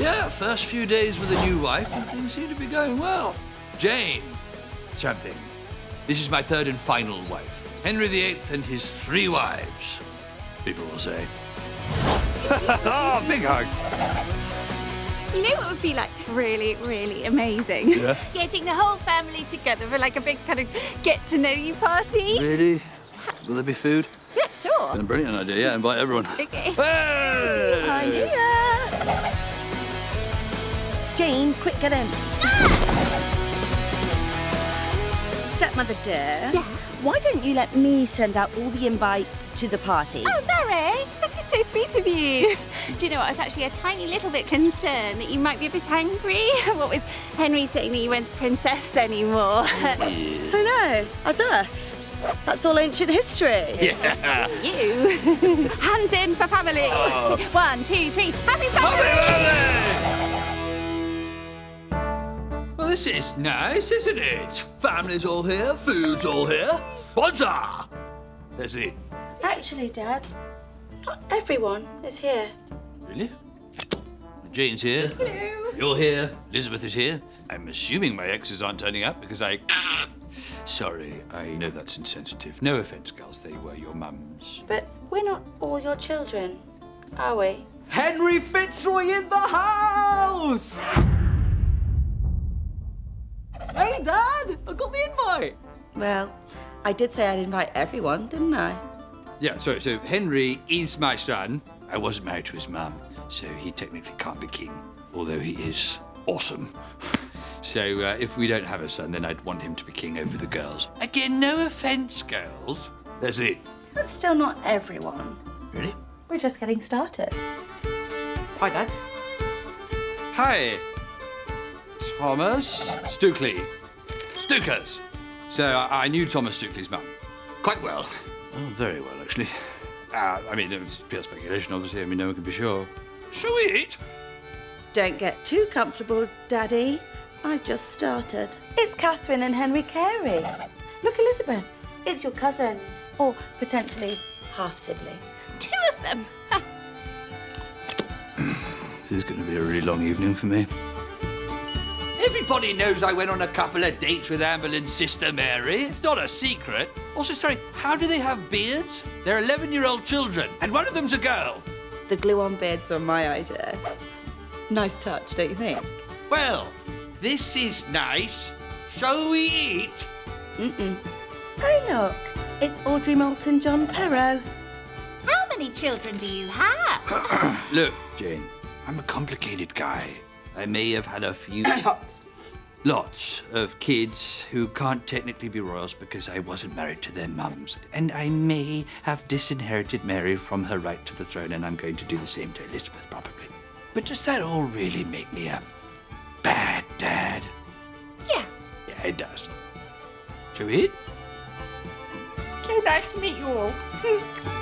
Yeah, first few days with a new wife, and things seem to be going well. Jane, something. This is my third and final wife. Henry VIII and his three wives, people will say. oh, big hug. You know what would be like really, really amazing? Yeah. Getting the whole family together for like a big kind of get to know you party. Really? Will there be food? Yeah, sure. Then brilliant idea, yeah, invite everyone. Okay. Hey! Idea. Jane, quick, get in. Stepmother dear. Yeah? Why don't you let me send out all the invites to the party? Oh, Mary, this is so sweet of you. Do you know what? I was actually a tiny little bit concerned that you might be a bit angry. What with Henry saying that you weren't a princess anymore. I know, as if. That's all ancient history. Yeah. you. Hands in for family. Oh. One, two, three. Happy family! Well, this is nice, isn't it? Family's all here, food's all here. Bonza! That's it. Actually, Dad, not everyone is here. Really? Jane's here. Hello. You're here. Elizabeth is here. I'm assuming my exes aren't turning up because I. Sorry, I know that's insensitive. No offence, girls. They were your mums. But we're not all your children, are we? Henry Fitzroy in the house! Hey, Dad! I got the invite! Well, I did say I'd invite everyone, didn't I? Yeah, sorry. So Henry is my son. I wasn't married to his mum, so he technically can't be king, although he is awesome. So uh, if we don't have a son, then I'd want him to be king over the girls. Again, no offence, girls. That's it. But still not everyone. Really? We're just getting started. Hi, Dad. Hi, Thomas Stukely. Stukers. So I, I knew Thomas Stukely's mum quite well. Oh, very well, actually. Uh, I mean, it's pure speculation, obviously. I mean, no one can be sure. Shall we eat? Don't get too comfortable, Daddy. I just started. It's Catherine and Henry Carey. Look, Elizabeth, it's your cousins, or potentially half siblings. Two of them. This is going to be a really long evening for me. Everybody knows I went on a couple of dates with Anne Boleyn's Sister Mary. It's not a secret. Also, sorry, how do they have beards? They're 11 year old children, and one of them's a girl. The glue-on beards were my idea. Nice touch, don't you think? Well, this is nice. Shall we eat? Mm-mm. Oh, look, it's Audrey Moulton John Perrot. How many children do you have? Look, Jane, I'm a complicated guy. I may have had a few. Lots. Lots of kids who can't technically be royals because I wasn't married to their mums. And I may have disinherited Mary from her right to the throne, and I'm going to do the same to Elizabeth, probably. But does that all really make me a bad dad? yeah. Yeah, it does. Shall we eat? So nice to meet you all.